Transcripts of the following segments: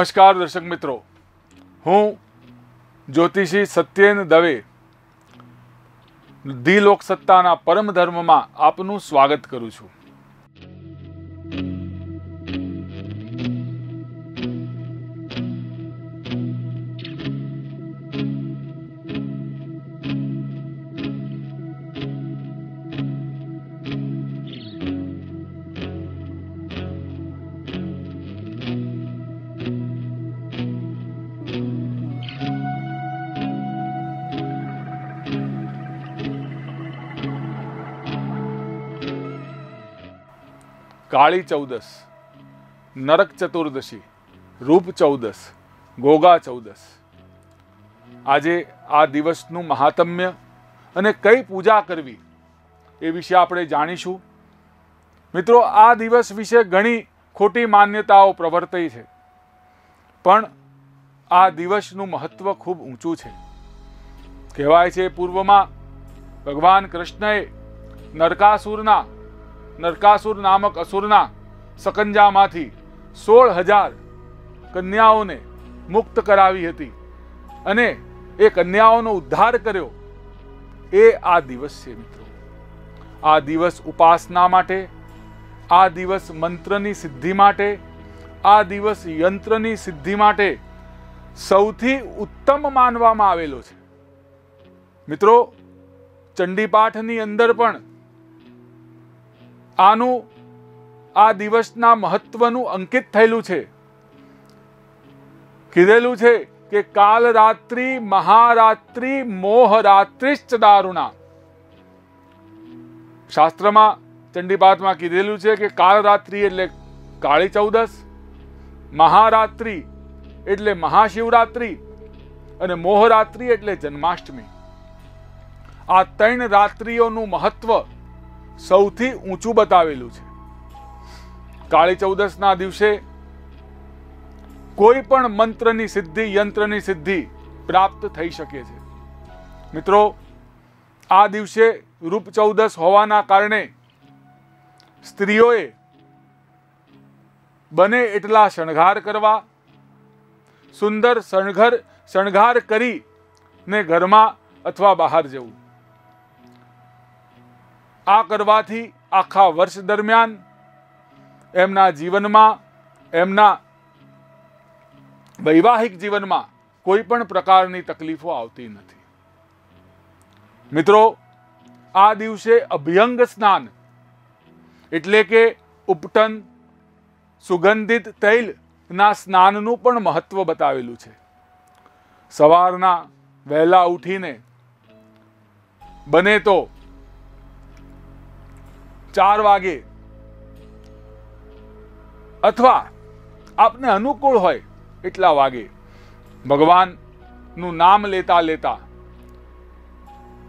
નમસ્કાર દર્શક મિત્રો. હું જ્યોતિષી સત્યેન દવે ધી લોકસત્તાના પરમ ધર્મમાં આપનું સ્વાગત કરું છું. કાળી ચૌદસ, નરક ચતુર્દશી, રૂપ ચૌદસ, ગોગા ચૌદસ. આજે આ દિવસનું મહાત્મ્ય અને કઈ પૂજા કરવી એ વિશે આપણે જાણીશું. મિત્રો, આ દિવસ વિશે ઘણી ખોટી માન્યતાઓ પ્રવર્તાઈ છે, પણ આ દિવસનું મહત્વ ખૂબ ઊંચું છે. કહેવાય છે, પૂર્વમાં ભગવાન કૃષ્ણએ નરકાસુરના નરકાસુર નામક અસુરના સકંજામાંથી સોળ હજાર કન્યાઓને મુક્ત કરાવી હતી અને એ કન્યાઓનો ઉદ્ધાર કર્યો. એ આ દિવસ છે મિત્રો. આ દિવસ ઉપાસના માટે, આ દિવસ મંત્રની સિદ્ધિ માટે, આ દિવસ યંત્રની સિદ્ધિ માટે સૌથી ઉત્તમ માનવામાં આવેલો છે. મિત્રો, ચંડીપાઠની અંદર પણ આનું આ દિવસના મહત્વનું અંકિત થયેલું છે. કીધેલું છે કે કાલ રાત્રિ મહારાત્રિ મોહ રાત્રિશ્ચ દારુણા. શાસ્ત્રમાં ચંડીપાઠમાં કીધેલું છે કે કાલ રાત્રિ એટલે કાળી ચૌદસ મહારાત્રિ એટલે મહાશિવરાત્રિ અને મોહરાત્રિ એટલે જન્માષ્ટમી. આ ત્રણ રાત્રિઓનું મહત્વ સૌથી ઊંચું બતાવેલું છે. કાળી ચૌદસના દિવસે કોઈ પણ મંત્રની સિદ્ધિ, યંત્રની સિદ્ધિ પ્રાપ્ત થઈ શકે છે. મિત્રો, આ દિવસે રૂપ ચૌદસ હોવાના કારણે સ્ત્રીઓએ બને એટલા શણગાર કરવા, સુંદર શણગાર શણગાર કરી ને ઘરમાં અથવા બહાર જવું. આ કરવાથી આખા વર્ષ દરમિયાન એમના જીવનમાં, એમના વૈવાહિક જીવનમાં કોઈ પણ પ્રકારની તકલીફો આવતી નથી. મિત્રો, આ દિવસે અભ્યંગ સ્નાન એટલે કે ઉપટન, સુગંધિત તૈલના સ્નાનનું પણ મહત્વ બતાવેલું છે. સવારના વહેલા ઉઠીને બને તો ચાર વાગે. અથવા આપને અનુકૂળ હોય એટલા વાગે. ભગવાનનું નામ લેતા લેતા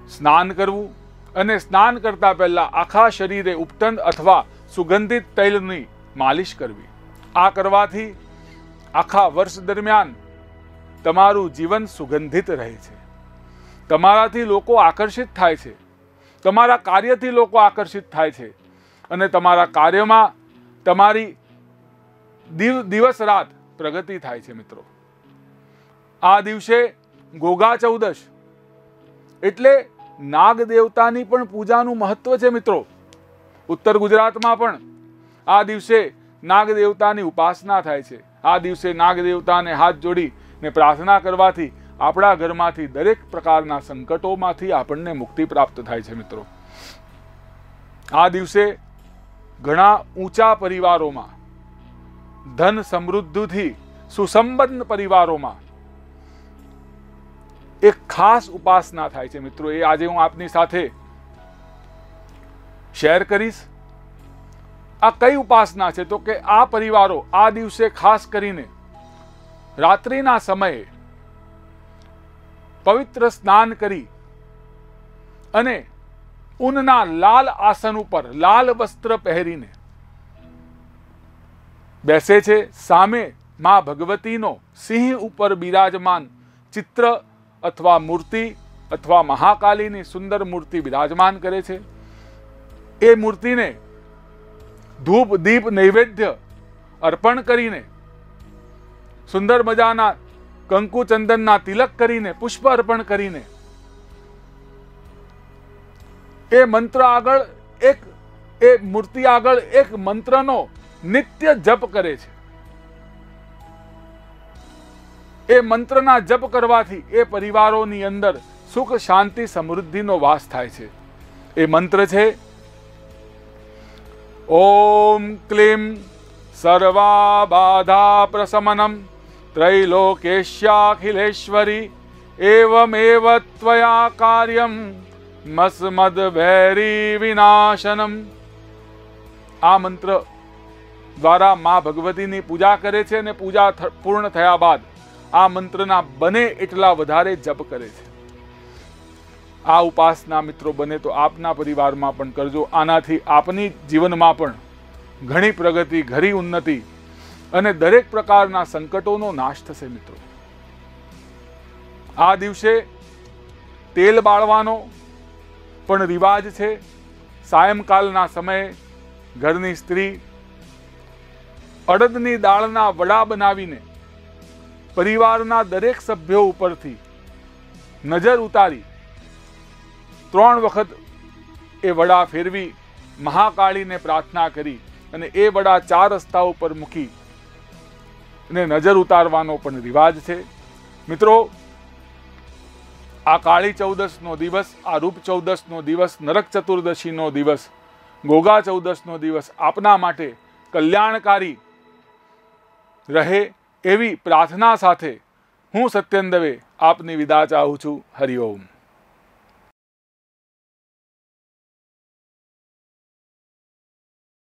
સ્નાન કરવું અને સ્નાન કરતા પહેલા આખા શરીરે ઉપટન અથવા સુગંધિત તૈલની માલિશ કરવી. આ કરવાથી આખા વર્ષ દરમિયાન તમારું જીવન સુગંધિત રહે છે. તમારાથી લોકો આકર્ષિત થાય છે. તમારા કાર્યથી લોકો આકર્ષિત થાય છે. અને તમારા કાર્યમાં તમારી દિવસ રાત પ્રગતિ થાય છે મિત્રો. આ દિવસે ગોગા ચૌદશ એટલે નાગ દેવતાની પણ પૂજાનું મહત્વ છે મિત્રો. ઉત્તર ગુજરાતમાં પણ આ દિવસે નાગ દેવતાની ઉપાસના થાય છે. આ દિવસે નાગ દેવતાને હાથ જોડી ને પ્રાર્થના કરવાથી આપણા ઘરમાંથી દરેક પ્રકારના સંકટોમાંથી આપણને મુક્તિ પ્રાપ્ત થાય છે મિત્રો. આ દિવસે ઘણા ઊંચા પરિવારોમાં, ધન સમૃદ્ધિથી સુસંબદ્ધ પરિવારોમાં એક ખાસ ઉપાસના થાય છે મિત્રો. એ આજે હું આપની સાથે શેર કરીશ. આ કઈ ઉપાસના છે? તો કે આ પરિવારો આ દિવસે ખાસ કરીને રાત્રિના સમયે પવિત્ર સ્નાન કરી અને ઊનના લાલ આસન ઉપર લાલ વસ્ત્ર પહેરીને બેસે છે. સામે મા ભગવતીનો સિંહ ઉપર બિરાજમાન ચિત્ર અથવા મૂર્તિ અથવા મહાકાલીની સુંદર મૂર્તિ બિરાજમાન કરે છે. એ મૂર્તિને ધૂપ દીપ નૈવેદ્ય અર્પણ કરીને સુંદર મજાના કંકુ ચંદનના તિલક કરીને પુષ્પ અર્પણ કરીને. એ મંત્ર આગળ એક, એ મૂર્તિ આગળ એક મંત્રનો નિત્ય જપ કરે છે. એ મંત્રના જપ કરવાથી એ પરિવારોની અંદર સુખ, શાંતિ, સમૃદ્ધિનો વાસ થાય છે. એ મંત્ર છે, ઓમ ક્લીમ સર્વા બાધા પ્રશમનમ ત્રૈલોકેશ્યાખિલેશ્વરી એવમેવ ત્વયા કાર્યમ મસ્મદ ભૈરી વિનાશનમ આ મંત્ર દ્વારા મા ભગવતીની પૂજા કરે છે અને પૂજા પૂર્ણ થયા બાદ આ મંત્રના બને એટલા વધારે જપ કરે છે। આ ઉપાસના મિત્રો બને તો આપના પરિવારમાં પણ કરજો, આનાથી આપની જીવનમાં પણ ઘણી પ્રગતિ, ઘણી ઉન્નતિ અને દરેક પ્રકારના સંકટોનો નાશ થશે, મિત્રો. આ દિવસે તેલ બાળવાનો પણ રિવાજ છે. સાયંકાલના સમયે ઘરની સ્ત્રી અડદની દાળના વડા બનાવીને પરિવારના દરેક સભ્યો ઉપરથી નજર ઉતારી ત્રણ વખત એ વડા ફેરવી, મહાકાળીને પ્રાર્થના કરી અને એ વડા ચાર રસ્તા ઉપર મૂકી અને નજર ઉતારવાનો પણ રિવાજ છે. મિત્રો, આ કાળી ચૌદસનો દિવસ, આ રૂપ ચૌદસનો દિવસ, નરક ચતુર્દશીનો દિવસ, ગોગા ચૌદસનો દિવસ આપના માટે કલ્યાણકારી રહે એવી પ્રાર્થના સાથે હું સત્યન દવે આપની વિદા ચાહું છું. હરિઓમ